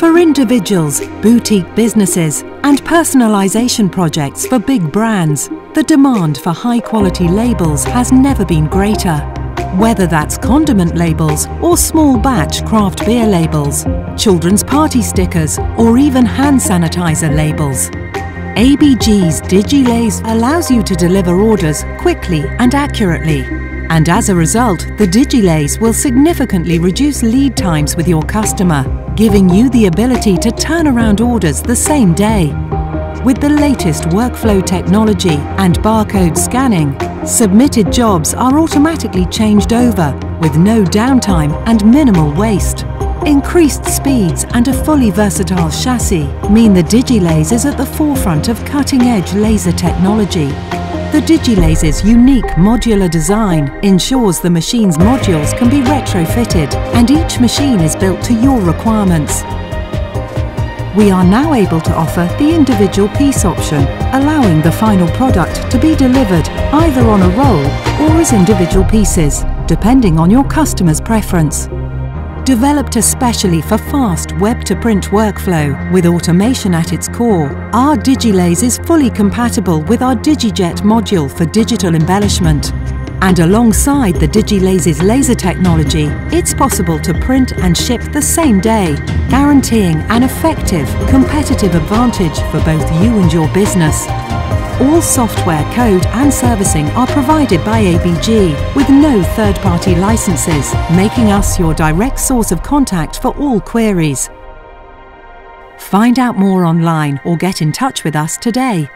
For individuals, boutique businesses, and personalisation projects for big brands, the demand for high quality labels has never been greater. Whether that's condiment labels or small batch craft beer labels, children's party stickers, or even hand sanitizer labels. ABG's DigiLase allows you to deliver orders quickly and accurately. And as a result, the DigiLase will significantly reduce lead times with your customer, giving you the ability to turn around orders the same day. With the latest workflow technology and barcode scanning, submitted jobs are automatically changed over with no downtime and minimal waste. Increased speeds and a fully versatile chassis mean the DigiLase is at the forefront of cutting-edge laser technology. The DigiLase's unique modular design ensures the machine's modules can be retrofitted and each machine is built to your requirements. We are now able to offer the individual piece option, allowing the final product to be delivered either on a roll or as individual pieces, depending on your customer's preference. Developed especially for fast web-to-print workflow with automation at its core, our DigiLase is fully compatible with our DigiJet module for digital embellishment. And alongside the DigiLase's laser technology, it's possible to print and ship the same day, guaranteeing an effective, competitive advantage for both you and your business. All software code and servicing are provided by ABG with no third-party licenses, making us your direct source of contact for all queries. Find out more online or get in touch with us today.